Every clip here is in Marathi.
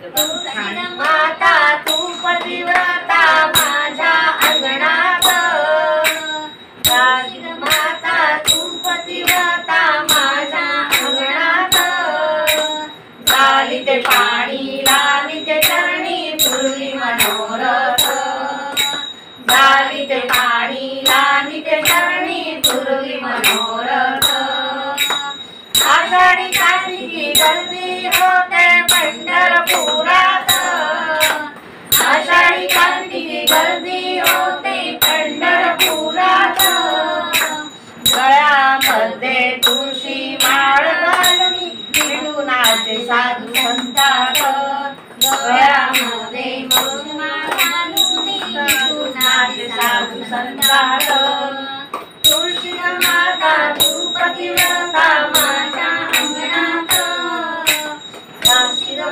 माता तू पतिव्रता माझ्या अंगणात. माता तू पतिव्रता माझ्या अंगणात. पाणी लालिते चरणी पूर्वी मनोरथ. पाणी चरणी पूर्वी मनोरथ. आषाढी कार्तिकी गर्दी होते पंढरपुरात. आषाढी कार्तिकी गर्दी होते पंढरपुरात. गळ्यामध्ये तुळशी माळ विठुनाचे साधू गळ्यामध्ये तुळशी साधू संतात तुळशी माता तू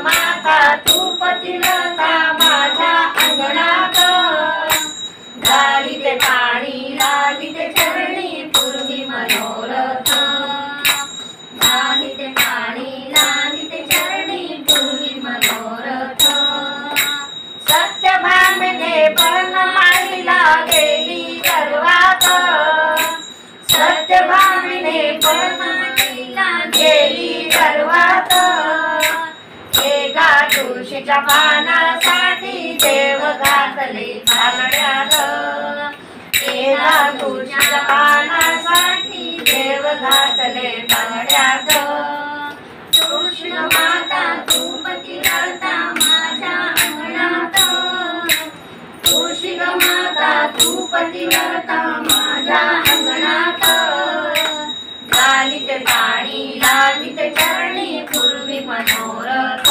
माता तू पतिव्रता माझ्या अंगणात. ते पाणी लालिते चरणी पूर्वी मनोरथ. ते पाणी लालिते चरणी पूर्वी मनोरथ. सत्यभामिने पण माईला गेली गर्वात सत्यभामिने पण माईला गेली गर्वात तुळशीच्या पानासाठी देव घातले बांगड्यात एका तुळशीच्या पानासाठी देव घातले बांगड्यात तुळशी माता तू करता माझ्या अंगणात. तुळशी माता तू करता माझ्या अंगणात. लालित पाणी लालित चरणी पूर्वी मनोरथ.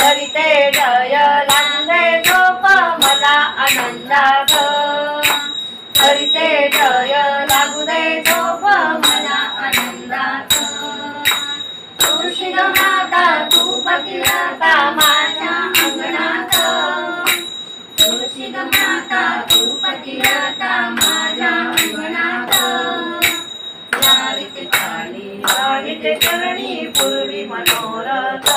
करीते जय लागले झोप मला आनंदात करीते जय लागू दे झोप मला आनंदात तुळशी माता तू पतिराता माझ्या अंगणात. तुळशी माता तू पतिराता माझ्या अंगणात. लावित पाणी लावित चरणी पूर्वी मनोरथ.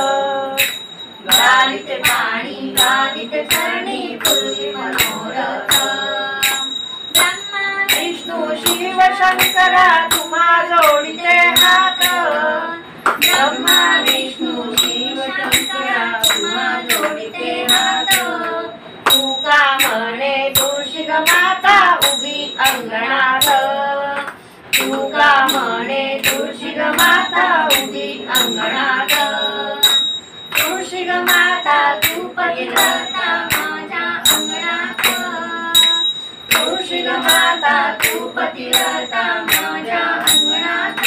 लालिते पाणी लालिते चरणी पूर्वी मनोरथ. ब्रह्मा विष्णू शिव शंकरा तुम्हा जोडिते हात. ब्रह्मा विष्णू शिव शंकरा तुम्हा जोडिते हात. तू का म्हणे तुळशी माता उभी अंगणात? तू का म्हणे तुळशी माता उभी अंगणात? माता तू पतिव्रता माझ्या अंगणात.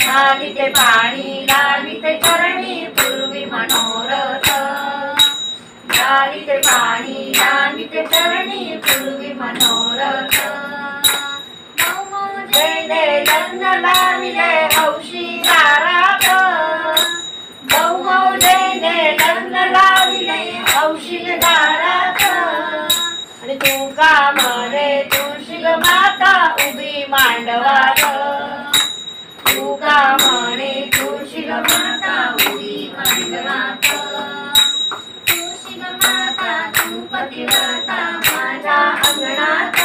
घालिते पाणी लालिते करणी पूर्वी मनोरथ. घालिते पाणी लालिते चरणी पूर्वी मनोरथ. जय दे लग्न लाविले हौशी दारात बहुमौजेने लग्न लाविले हौशील दारात तुका मरे तुळशीग माता उभी मांडवार. तुका म्हणे तुळशीग माता उभी मांडवात माता तू पतिव्रता माझ्या अंगणात.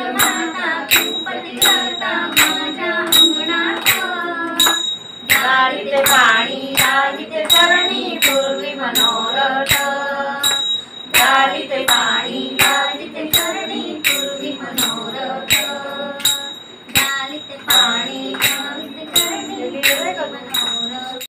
माता तू पतिव्रता माझ्या अंगणात. पाणी गाडीत करणी पूर्वी मनोरथ.